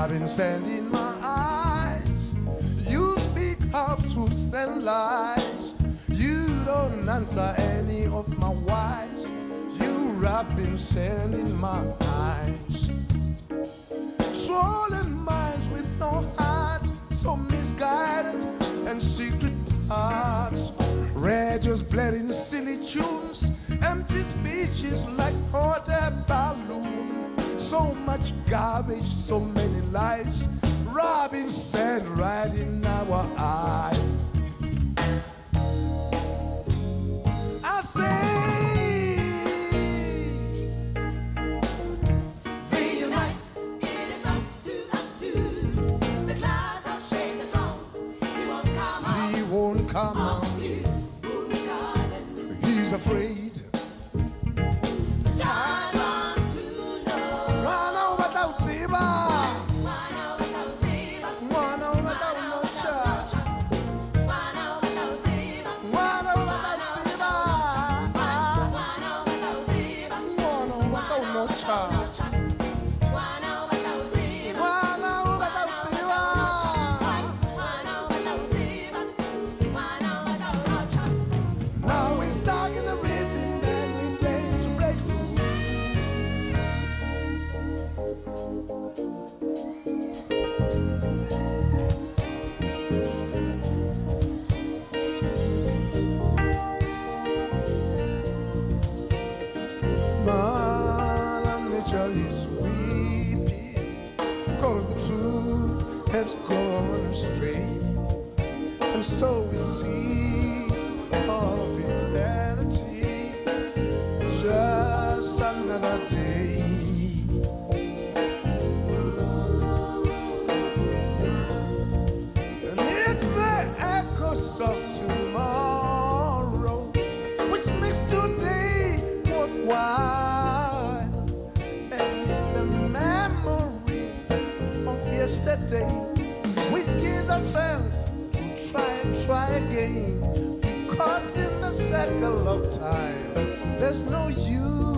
rubbing been in my eyes. You speak of truths and lies. You don't answer any of my whys. You rubbing been in my eyes. Swollen minds with no hearts, so misguided and secret parts. Radios blaring silly tunes, empty speeches like hot air balloon. So much garbage, so many lies. Robbing sand right in our eye. I say, Reunite, it is up to us soon. The glass of shades are drawn. He won't come out. he won't come out. Moon. He's afraid. Now we're stuck in rhythm and we to break. Has gone astray And so we see yesterday. Which gives us to try and try again. Because in the circle of time There's no use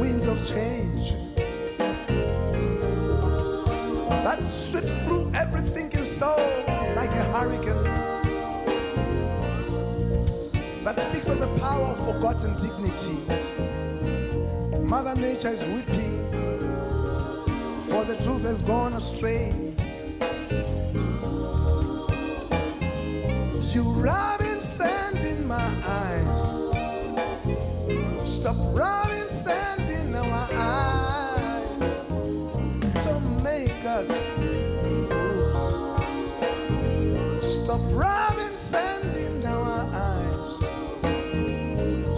winds of change that sweeps through every thinking soul like a hurricane. That speaks of the power of forgotten dignity. Mother Nature is weeping for the truth has gone astray. You rubbing Stop rubbing sand in our eyes.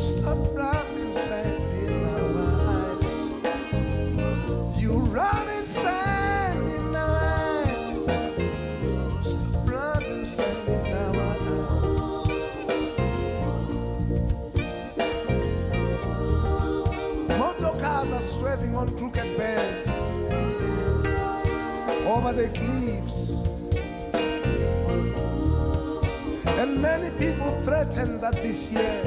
Stop rubbing sand in our eyes. You rubbing sand in our eyes. Stop rubbing sand in our eyes. Motor cars are swerving on crooked bends over the cliffs. And many people threaten that this year,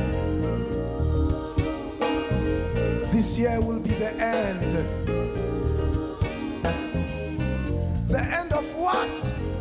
this year will be the end. The end of what?